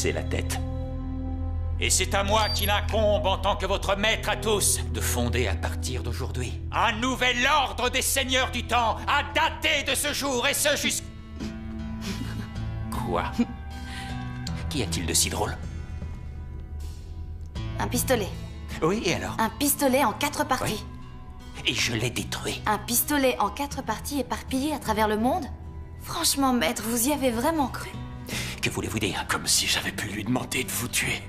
baisser la tête. Et c'est à moi qu'il incombe, en tant que votre maître à tous, de fonder à partir d'aujourd'hui un nouvel ordre des seigneurs du temps, à dater de ce jour, et ce jusqu'à... Quoi? Qu'y a-t-il de si drôle? Un pistolet. Oui, et alors? Un pistolet en quatre parties. Et je l'ai détruit. Un pistolet en quatre parties éparpillé à travers le monde? Franchement, maître, vous y avez vraiment cru Que voulez-vous dire Comme si j'avais pu lui demander de vous tuer.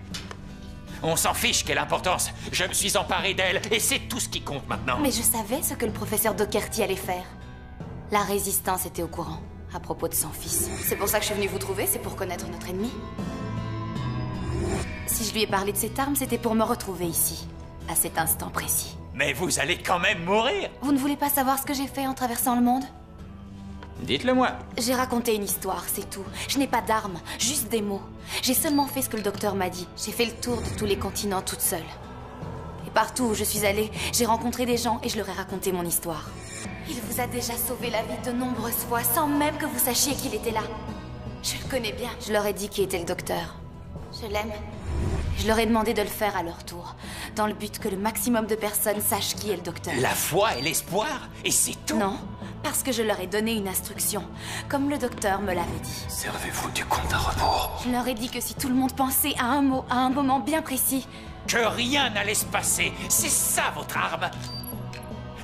On s'en fiche, quelle importance Je me suis emparé d'elle, et c'est tout ce qui compte maintenant. Mais je savais ce que le professeur Doherty allait faire. La résistance était au courant, à propos de son fils. C'est pour ça que je suis venue vous trouver, c'est pour connaître notre ennemi. Si je lui ai parlé de cette arme, c'était pour me retrouver ici, à cet instant précis. Mais vous allez quand même mourir Vous ne voulez pas savoir ce que j'ai fait en traversant le monde? Dites-le moi. J'ai raconté une histoire, c'est tout. Je n'ai pas d'armes, juste des mots. J'ai seulement fait ce que le docteur m'a dit. J'ai fait le tour de tous les continents toute seule. Et partout où je suis allée, j'ai rencontré des gens et je leur ai raconté mon histoire. Il vous a déjà sauvé la vie de nombreuses fois sans même que vous sachiez qu'il était là. Je le connais bien. Je leur ai dit qui était le docteur. Je l'aime. Je leur ai demandé de le faire à leur tour, dans le but que le maximum de personnes sachent qui est le docteur. La foi et l'espoir Et c'est tout Non, parce que je leur ai donné une instruction, comme le docteur me l'avait dit. Servez-vous du compte à rebours. Je leur ai dit que si tout le monde pensait à un mot, à un moment bien précis, Que rien n'allait se passer C'est ça votre arme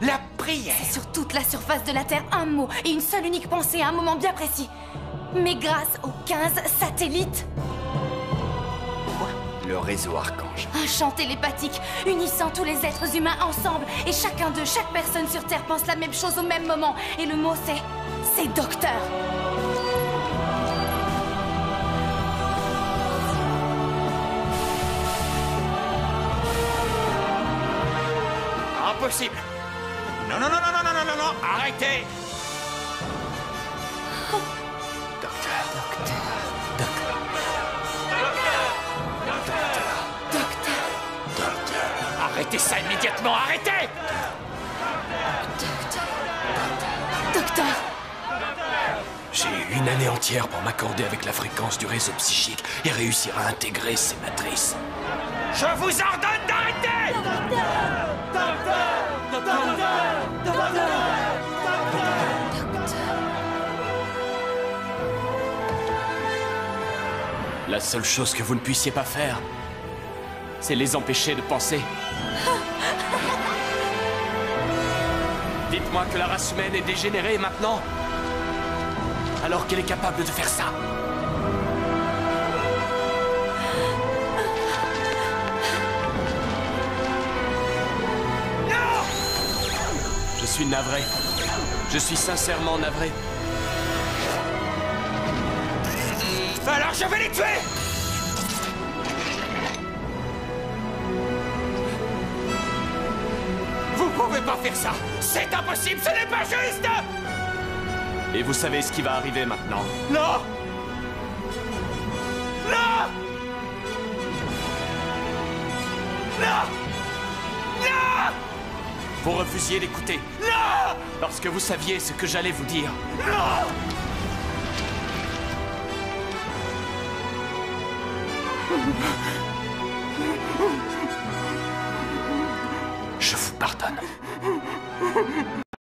La prière sur toute la surface de la Terre, un mot et une seule unique pensée à un moment bien précis. Mais grâce aux 15 satellites, le réseau Archange. Un chant télépathique, unissant tous les êtres humains ensemble. Et chacun d'eux, chaque personne sur Terre pense la même chose au même moment. Et le mot c'est... c'est docteur. Impossible. Non, non, non, non, non, non, non, non, arrêtez Arrêtez ça immédiatement Arrêtez Docteur J'ai eu une année entière pour m'accorder avec la fréquence du réseau psychique et réussir à intégrer ces matrices. Je vous ordonne d'arrêter La seule chose que vous ne puissiez pas faire, c'est les empêcher de penser. Dites-moi que la race humaine est dégénérée maintenant, alors qu'elle est capable de faire ça. Je suis navré. Je suis sincèrement navré. Alors je vais les tuer pas faire ça. C'est impossible, ce n'est pas juste. Et vous savez ce qui va arriver maintenant. Non. Non. Non. Non. Vous refusiez d'écouter, Non. Parce que vous saviez ce que j'allais vous dire. Non pardonne.